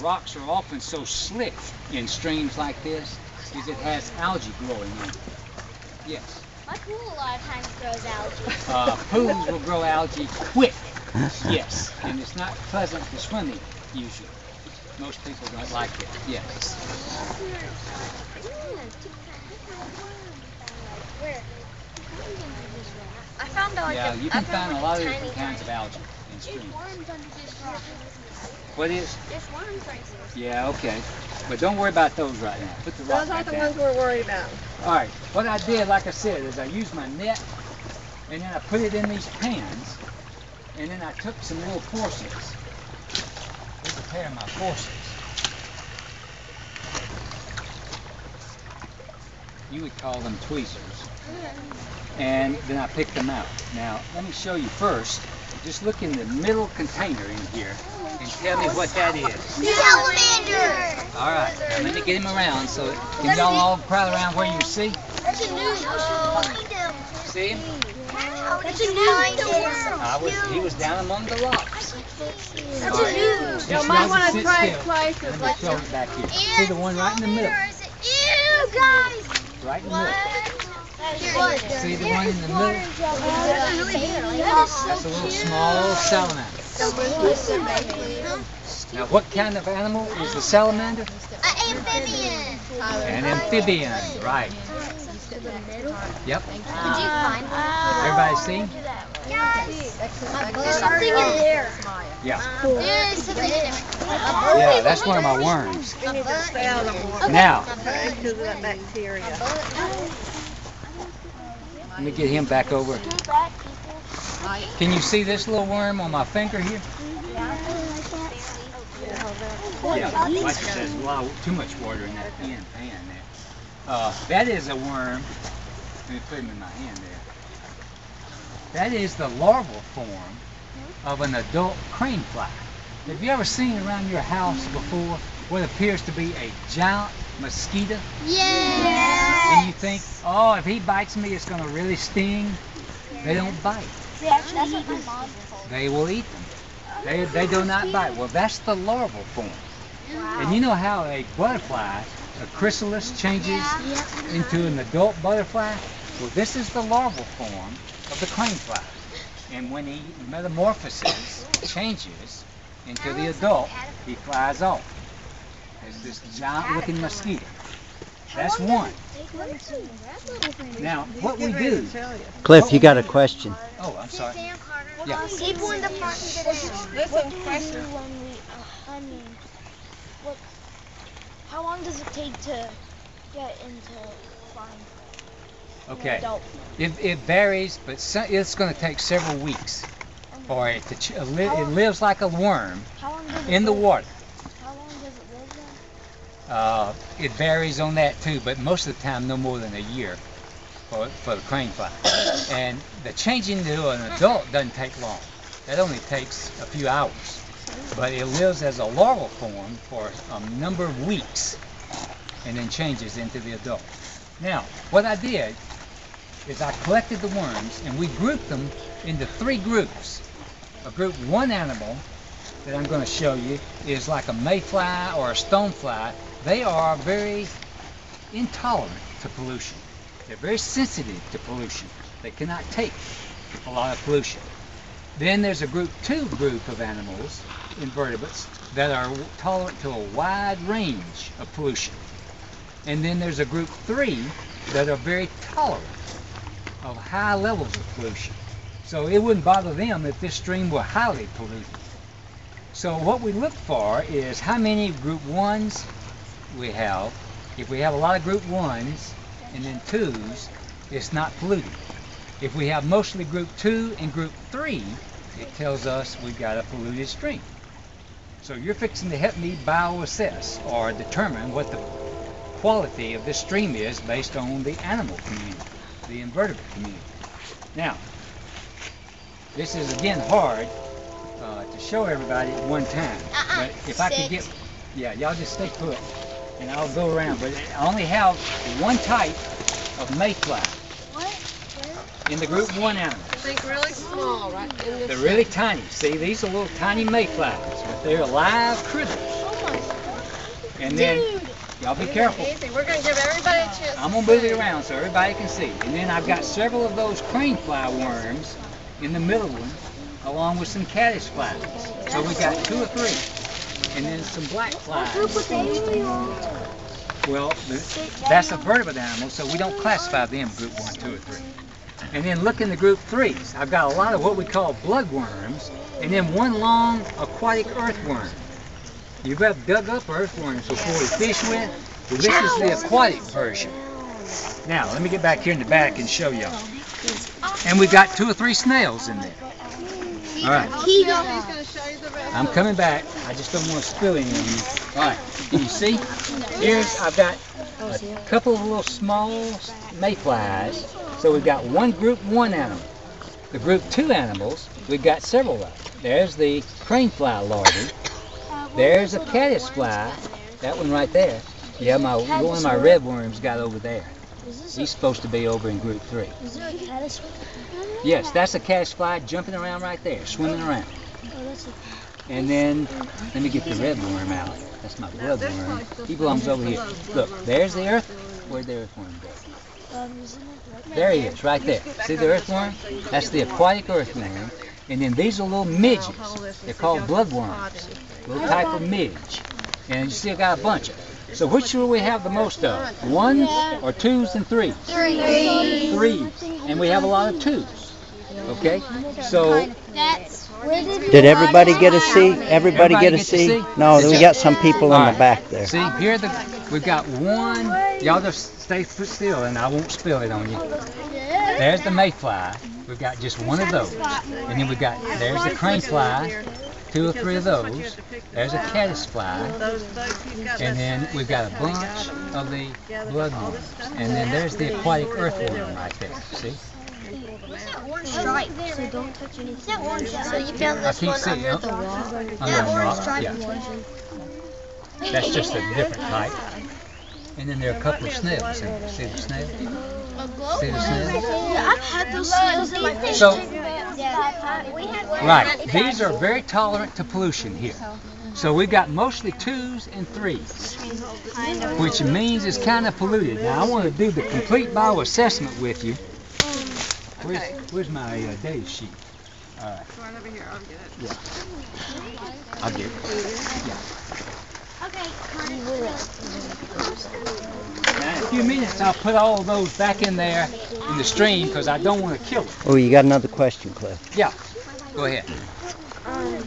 rocks are often so slick in streams like this is it has algae growing on it. Yes. My pool a lot of times grows algae. Uh, pools will grow algae quick. Yes. And it's not pleasant to swim in, usually. Most people don't like it. Yes. I found like Yeah, a, you can find a lot of different kinds of algae in worms under this rock. What is? There's worms right here. Yeah, okay. But don't worry about those right now. Put the rock Those aren't the down. ones we're worried about. All right. What I did, like I said, is I used my net, and then I put it in these pans, and then I took some little portions. Here's a pair of my portions. You would call them tweezers. And then I picked them out. Now, let me show you first. Just look in the middle container in here and tell me what that is. Salamander! All right. Now let me get him around so can y'all all crowd around where you see? That's a new See him? That's a new I was, he was down among the rocks. That's All a right. new. Just Y'all might want to try still. places Let me like throw it back here. See the one right in the middle? Ew, guys! Right in the middle. See the one in the middle? That's a little small salamander. Now, what kind of animal is the salamander? An amphibian. An amphibian, right. Yep. Did you find one? Everybody see? Guys, there's something in there. Yeah. There's something in there. Yeah, that's one of my worms. We need to stay out of them water Now, because of that bacteria. Let me get him back over. Can you see this little worm on my finger here? Yeah, like I said, there's a lot, of- too much water in that pan, pan there. Uh, that is a worm. Let me put him in my hand there. That is the larval form of an adult crane fly. Have you ever seen around your house before what appears to be a giant mosquito? Yeah. And you think, oh, if he bites me, it's going to really sting. They don't bite. That's what my mom told They will eat them. They, they do not bite. Well, that's the larval form. Wow. And you know how a butterfly, a chrysalis, changes into an adult butterfly? Well, this is the larval form of the crane fly. And when he metamorphoses, changes into the adult, he flies off. There's this giant looking mosquito. That's one. Now, what we do. to tell you. Cliff, you got a question. Oh, I'm sorry. Yeah. People in the front can. Listen, question. when we, uh, I mean, what, how long does it take to get into flying? Okay. It, it varies, but so, it's going to take several weeks for it to. It lives like a worm How long does it in the water. How long does it live then? Uh, it varies on that too, but most of the time, no more than a year for, for the crane fly. And the changing to an adult doesn't take long. That only takes a few hours. But it lives as a larval form for a number of weeks and then changes into the adult. Now, what I did is I collected the worms and we grouped them into three groups. A group one animal that I'm going to show you is like a mayfly or a stonefly. They are very intolerant to pollution. They're very sensitive to pollution. They cannot take a lot of pollution. Then there's a group two group of animals, invertebrates, that are tolerant to a wide range of pollution. And then there's a group three that are very tolerant of high levels of pollution. So it wouldn't bother them if this stream were highly polluted. So what we look for is how many group ones we have. If we have a lot of group ones and then twos, it's not polluted. If we have mostly group two and group three, it tells us we've got a polluted stream. So you're fixing to help me bioassess or determine what the quality of this stream is based on the animal community, the invertebrate community. Now, this is again hard uh, to show everybody at one time. Uh-uh, But if I could get, yeah, y'all just stay put, and I'll go around. But I only have one type of mayfly in the group one animal. Think really small, right? In this They're really tiny. See, these are little tiny mayflies, but they're live critters. Oh my And then, y'all be careful. Easy, we're gonna give everybody a chance. I'm gonna move it around so everybody can see. And then I've got several of those crane fly worms in the middle one, along with some caddis flies. So we got two or three. And then some black flies. Well, that's a vertebrate animal, so we don't classify them group one, two, or three. And then look in the group threes. I've got a lot of what we call bloodworms, and then one long aquatic earthworm. You've got dug up earthworms before we fish with. Well, this is the aquatic version. Now, let me get back here in the back and show y'all. And we've got two or three snails in there. All right. I'm coming back. I just don't want to spill any on you. All right. Can you see? Here's I've got a couple of little small mayflies. So we've got one group one animal. The group two animals, we've got several of. them. There's the crane fly larvae. There's a caddis fly. That one right there. Yeah, my one of my red worms got over there. He's supposed to be over in group three. Is there a caddis? Yes, that's a caddis fly jumping around right there, swimming around. Oh, That's a And then, let me get the red worm out. That's my blood worm. He belongs over here. Look, there's the earth. Where'd the earthworm go? um, isn't it right There he is, right there. See the earthworm? That's the aquatic earthworm. And then these are little midges. They're called bloodworms. Little type of midge. And you still got a bunch of them. So which will we have the most of? Ones or twos and threes? Three. Threes. And we have a lot of twos. Okay? So That's. Where did everybody get a C? Everybody get a C? No, we got some people in the back there. See, here the we've got one. Y'all just stay put still, and I won't spill it on you. There's the mayfly. We've got just one of those, and then we've got there's the crane fly, two or three of those. There's a caddis fly, Those, those, he's got and then we've got a bunch of the bloodworms, and then there's the aquatic earthworm right there. See? Orange stripe? So don't touch anything. Orange? So you found this one under it. the the orange stripe yeah. That's just a different type. And then there are a couple of snails. See the snail? See the snail? I've had those snails in my fish. Yeah. Right. These are very tolerant to pollution here. So we've got mostly twos and threes, which means it's kind of polluted. Now I want to do the complete bioassessment with you. Where's, where's my uh, data sheet? All right, Right over here, I'll get it. Yeah. I'll get it. Now in a few minutes I'll put all those back in there in the stream because I don't want to kill them. Oh, you got another question, Cliff? Yeah. Go ahead. Um,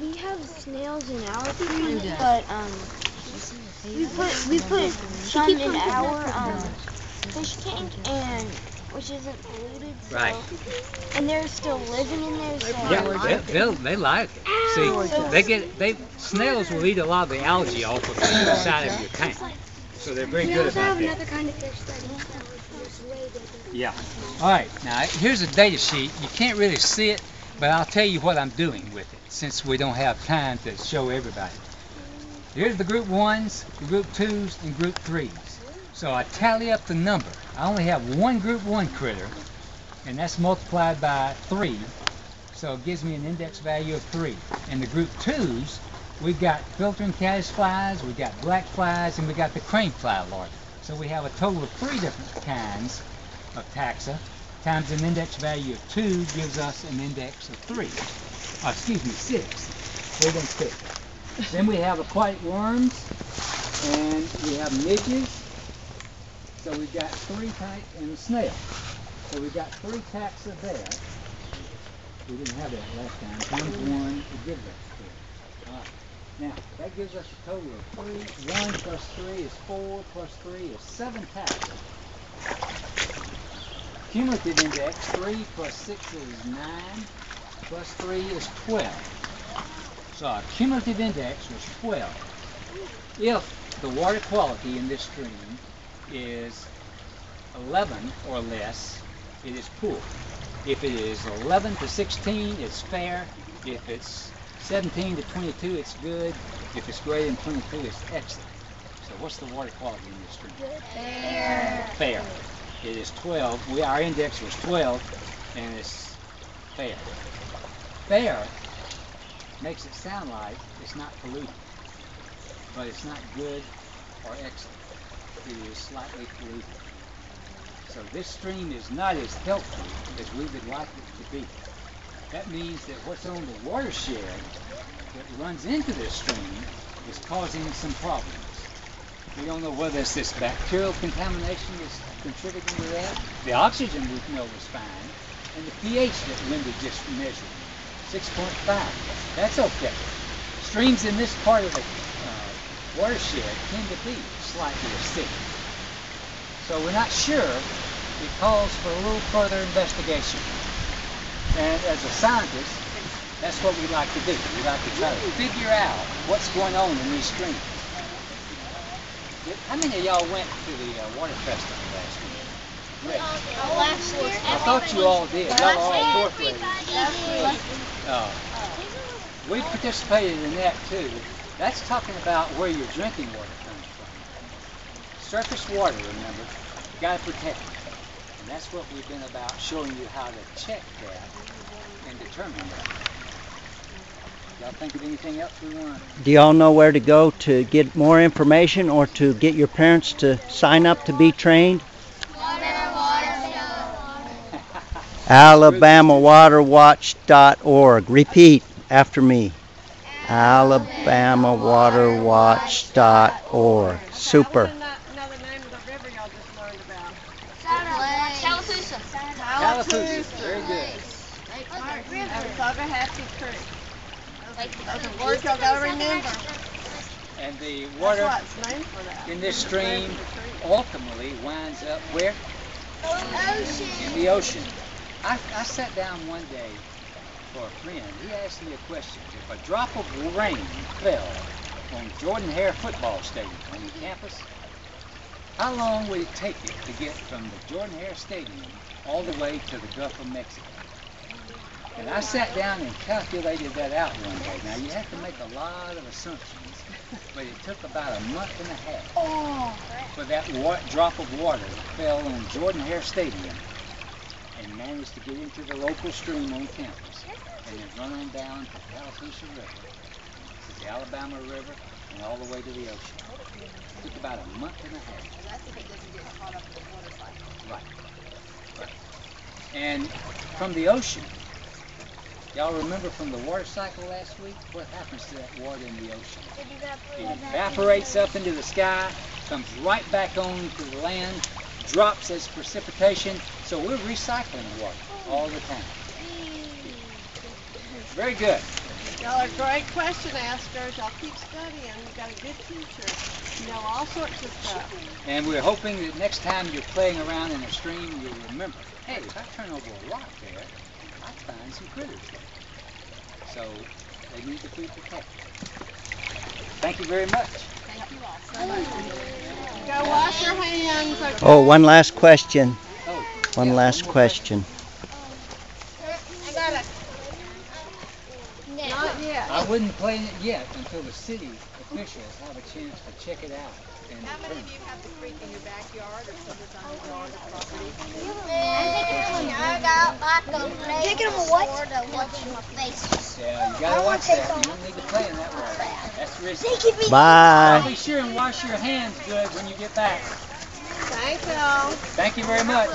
we have snails in our food, but um, we put we put some in our um fish tank, and which isn't polluted. So, Right. And they're still living in there. So Yeah, they, they'll, they like it. See, they get they snails will eat a lot of the algae off of the inside of your tank, so they're very good about that. kind of fish that Yeah. All right. Now here's a data sheet. You can't really see it, but I'll tell you what I'm doing with it since we don't have time to show everybody. Here's the group ones, the group twos, and group threes. So I tally up the number. I only have one group one critter, and that's multiplied by three. So it gives me an index value of three. And the group twos, we've got filtering caddis flies, we've got black flies, and we've got the crane fly larvae. So we have a total of three different kinds of taxa times an index value of 2 gives us an index of 3. Uh, excuse me, 6. We're going to pick. then we have aquatic worms, and we have midges. So we've got three types, and snail. So we've got three taxa there. We didn't have that last time. One's one to give that to. All right. Now, that gives us a total of 3. 1 plus 3 is 4, plus 3 is 7 taxa. Cumulative index, 3 plus 6 is 9, plus 3 is 12. So our cumulative index was 12. If the water quality in this stream is 11 or less, it is poor. If it is 11 to 16, it's fair. If it's 17 to 22, it's good. If it's greater than 22, it's excellent. So what's the water quality in this stream? Fair. Fair. It is 12. We, our index was 12, and it's fair. Fair makes it sound like it's not polluted. but it's not good or excellent. It is slightly polluted. So this stream is not as healthy as we would like it to be. That means that what's on the watershed that runs into this stream is causing some problems. We don't know whether it's this bacterial contamination is contributing to that. The oxygen we know is fine, and the pH that Linda just measured, 6.5. That's okay. Streams in this part of the watershed tend to be slightly acidic. So we're not sure. It calls for a little further investigation. And as a scientist, that's what we like to do. We like to try to figure out what's going on in these streams. How many of y'all went to the uh, water festival last? Rick? Last year. I thought you all did. Y'all all fourth graders. Uh, we participated in that too. That's talking about where your drinking water comes from. Surface water, remember, you gotta protect it. And that's what we've been about, showing you how to check that and determine that. Y'all think of anything else we want? Do y'all know where to go to get more information or to get your parents to sign up to be trained? AlabamaWaterWatch.org. Repeat after me. AlabamaWaterWatch.org. Super. Tallapoosa. Tallapoosa, very good. And Saugahatchee Creek. Those. And the water in this stream ultimately winds up where? In the ocean. I, I sat down one day for a friend. He asked me a question. If a drop of rain fell on Jordan Hare Football Stadium on the campus, how long would it take it to get from the Jordan Hare Stadium all the way to the Gulf of Mexico? And I sat down and calculated that out one day. Now you have to make a lot of assumptions, but it took about a month and a half for that drop of water that fell on Jordan Hare Stadium and managed to get into the local stream on campus and then run on down to Tallapoosa River, to the Alabama River, and all the way to the ocean. It took about a month and a half. And that's if it doesn't get caught up in the water cycle. Right. Right. And from the ocean, y'all remember from the water cycle last week? What happens to that water in the ocean? It evaporates up into the sky, comes right back on to the land, drops as precipitation. So we're recycling water all the time. Very good. Y'all are great question askers. Y'all keep studying. You've got a good teacher. You know all sorts of stuff. And we're hoping that next time you're playing around in a stream, you'll remember, hey, if I turn over a rock there, I find some critters there. So they need to be protected. Thank you very much. Thank you also. Go wash your hands. Okay? Oh, one last question. Oh, one yeah, last more question. Not yet. I wouldn't play it yet until the city officials have a chance to check it out. And How many of you have the creek in your backyard or someone's on your yard or property? Taking them what? To watch my face. Yeah, you gotta watch that. You don't need to play in that water. That's risky. Bye. Be sure and wash your hands good when you get back. Thank y'all. Thank you very much.